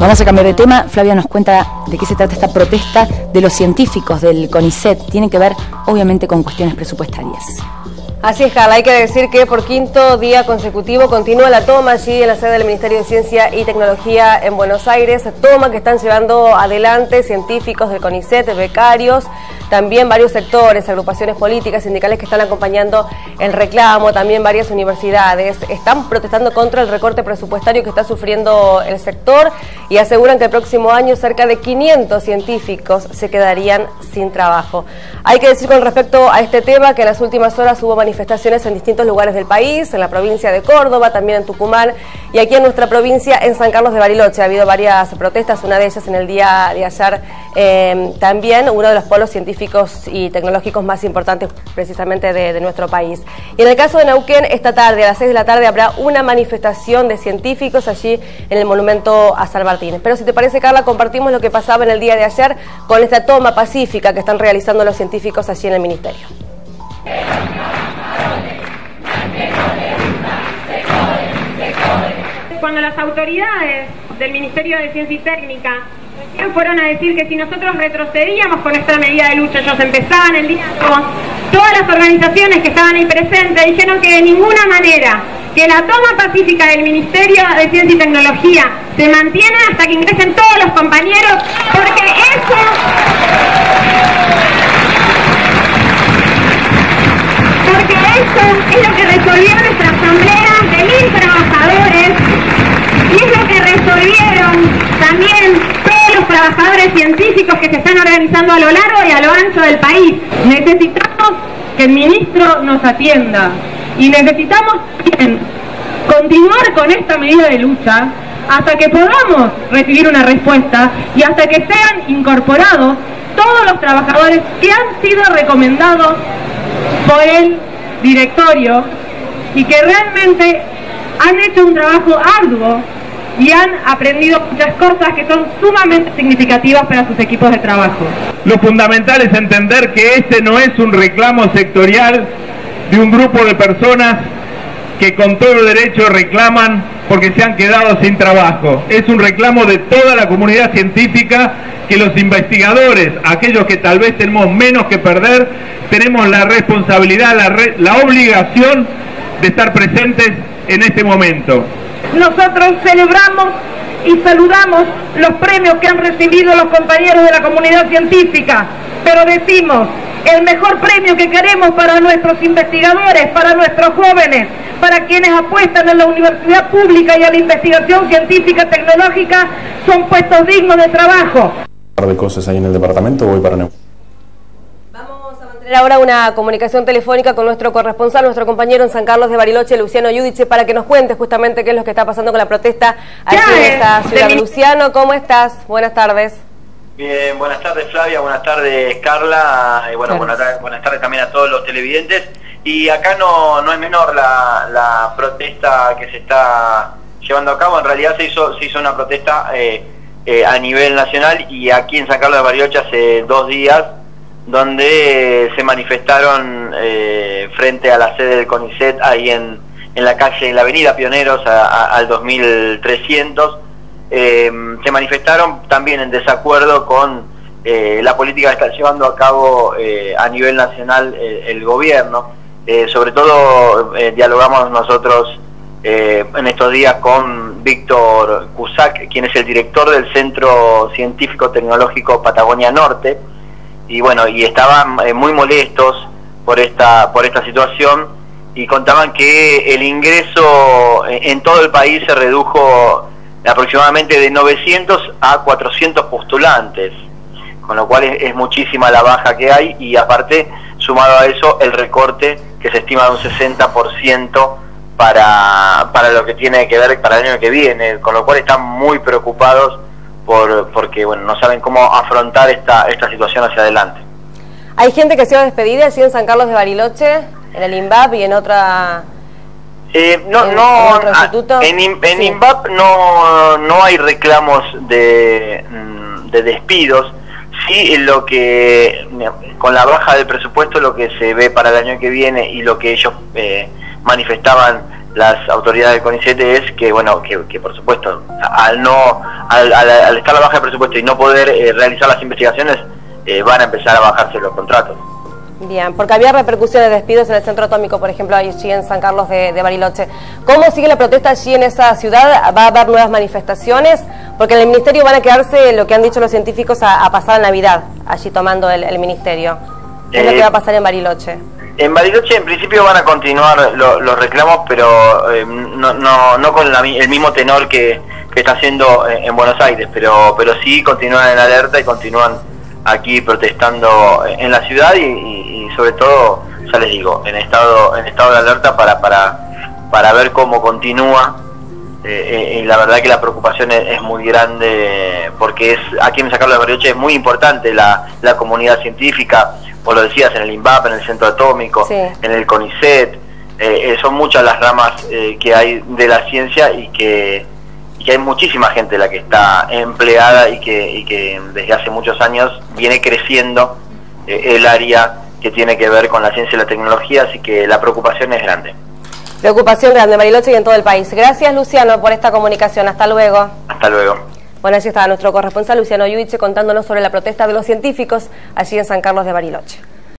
Vamos a cambiar de tema. Flavia nos cuenta de qué se trata esta protesta de los científicos del CONICET. Tiene que ver, obviamente, con cuestiones presupuestarias. Así es, Carla. Hay que decir que por quinto día consecutivo continúa la toma allí en la sede del Ministerio de Ciencia y Tecnología en Buenos Aires. Toma que están llevando adelante científicos del CONICET, becarios, también varios sectores, agrupaciones políticas, sindicales que están acompañando el reclamo, también varias universidades. Están protestando contra el recorte presupuestario que está sufriendo el sector y aseguran que el próximo año cerca de 500 científicos se quedarían sin trabajo. Hay que decir con respecto a este tema que en las últimas horas hubo manifestaciones manifestaciones en distintos lugares del país, en la provincia de Córdoba, también en Tucumán y aquí en nuestra provincia, en San Carlos de Bariloche. Ha habido varias protestas, una de ellas en el día de ayer eh, también, uno de los polos científicos y tecnológicos más importantes precisamente de, nuestro país. Y en el caso de Neuquén, esta tarde, a las 6 de la tarde, habrá una manifestación de científicos allí en el monumento a San Martín. Pero si te parece, Carla, compartimos lo que pasaba en el día de ayer con esta toma pacífica que están realizando los científicos allí en el Ministerio. Cuando las autoridades del Ministerio de Ciencia y Técnica fueron a decir que si nosotros retrocedíamos con esta medida de lucha, ellos empezaban el diálogo, todas las organizaciones que estaban ahí presentes dijeron que de ninguna manera que la toma pacífica del Ministerio de Ciencia y Tecnología se mantiene hasta que ingresen todos los compañeros, porque Eso es lo que resolvió nuestra asamblea de mil trabajadores y es lo que resolvieron también todos los trabajadores científicos que se están organizando a lo largo y a lo ancho del país. Necesitamos que el ministro nos atienda y necesitamos también continuar con esta medida de lucha hasta que podamos recibir una respuesta y hasta que sean incorporados todos los trabajadores que han sido recomendados por el directorio y que realmente han hecho un trabajo arduo y han aprendido muchas cosas que son sumamente significativas para sus equipos de trabajo. Lo fundamental es entender que este no es un reclamo sectorial de un grupo de personas que con todo derecho reclaman porque se han quedado sin trabajo. Es un reclamo de toda la comunidad científica que los investigadores, aquellos que tal vez tenemos menos que perder, tenemos la responsabilidad, la, la obligación de estar presentes en este momento. Nosotros celebramos y saludamos los premios que han recibido los compañeros de la comunidad científica, pero decimos, el mejor premio que queremos para nuestros investigadores, para nuestros jóvenes, para quienes apuestan en la universidad pública y a la investigación científica tecnológica, son puestos dignos de trabajo. de cosas ahí en el departamento, voy para ahora una comunicación telefónica con nuestro corresponsal, nuestro compañero en San Carlos de Bariloche, Luciano Yudice, para que nos cuente justamente qué es lo que está pasando con la protesta aquí en esta ciudad. Luciano, ¿cómo estás? Buenas tardes. Bien, buenas tardes Flavia, buenas tardes Carla, y bueno, buenas, tardes también a todos los televidentes. Y acá no, no es menor la, protesta que se está llevando a cabo, en realidad se hizo, se hizo una protesta eh, eh, a nivel nacional y aquí en San Carlos de Bariloche hace dos días donde se manifestaron eh, frente a la sede del CONICET, ahí en, en la calle, en la avenida Pioneros, al 2300. Eh, se manifestaron también en desacuerdo con eh, la política que está llevando a cabo a nivel nacional el gobierno. sobre todo dialogamos nosotros en estos días con Víctor Cusac, quien es el director del Centro Científico Tecnológico Patagonia Norte, y bueno, y estaban eh, muy molestos por esta, por esta situación y contaban que el ingreso en todo el país se redujo aproximadamente de 900 a 400 postulantes, con lo cual es, muchísima la baja que hay y aparte, sumado a eso, el recorte que se estima de un 60% para, para lo que tiene que ver para el año que viene, con lo cual están muy preocupados porque bueno, no saben cómo afrontar esta, esta situación hacia adelante. ¿Hay gente que se ha despedido así en San Carlos de Bariloche, en el INVAP y en otra... Eh, no, en, no, en, en, INVAP no, no hay reclamos de, mm, de despidos, sí lo que con la baja del presupuesto lo que se ve para el año que viene y lo que ellos eh, manifestaban las autoridades del CONICET es que, bueno, que, por supuesto, al no al, estar la baja de presupuesto y no poder eh, realizar las investigaciones, eh, van a empezar a bajarse los contratos. Bien, porque había repercusiones de despidos en el centro atómico, por ejemplo, allí en San Carlos de, Bariloche. ¿Cómo sigue la protesta allí en esa ciudad? ¿Va a haber nuevas manifestaciones? Porque en el ministerio van a quedarse, lo que han dicho los científicos, a, pasar Navidad, allí tomando el, ministerio. ¿Qué es lo que va a pasar en Bariloche? En Bariloche en principio van a continuar los reclamos, pero eh, no, no, no, con el mismo tenor que, está haciendo en, Buenos Aires, pero, pero sí continúan en alerta y continúan aquí protestando en la ciudad y, sobre todo, ya les digo, en estado, en estado de alerta para, para, para ver cómo continúa. Eh, eh, y la verdad que la preocupación es, muy grande porque es aquí en San Carlos de Bariloche es muy importante la, la comunidad científica, vos lo decías, en el INVAP, en el Centro Atómico, en el CONICET, eh, son muchas las ramas que hay de la ciencia y que y que hay muchísima gente la que está empleada y que, y que desde hace muchos años viene creciendo eh, el área que tiene que ver con la ciencia y la tecnología, así que la preocupación es grande. Preocupación grande, Mariloche, y en todo el país. Gracias, Luciano, por esta comunicación. Hasta luego. Hasta luego. Bueno, así estaba nuestro corresponsal Luciano Yuiche contándonos sobre la protesta de los científicos allí en San Carlos de Bariloche.